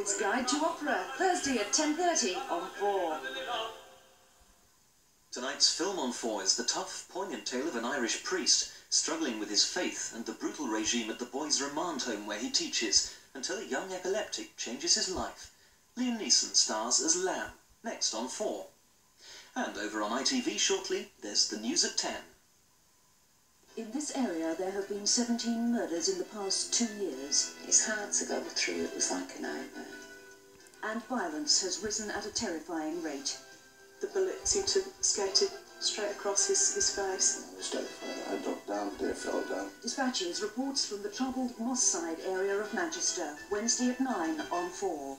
Child's Guide to Opera, Thursday at 10.30 on 4. Tonight's film on 4 is the tough, poignant tale of an Irish priest struggling with his faith and the brutal regime at the boys' remand home where he teaches until a young epileptic changes his life. Liam Neeson stars as Lamb, next on 4. And over on ITV shortly, there's the news at 10. In this area, there have been 17 murders in the past two years, It's hard to go through, it was like a nightmare. and violence has risen at a terrifying rate. The bullet seemed to have skated straight across his, his face. I was terrified. I dropped down, there fell down. Dispatches reports from the troubled Moss Side area of Manchester, Wednesday at 9 on 4.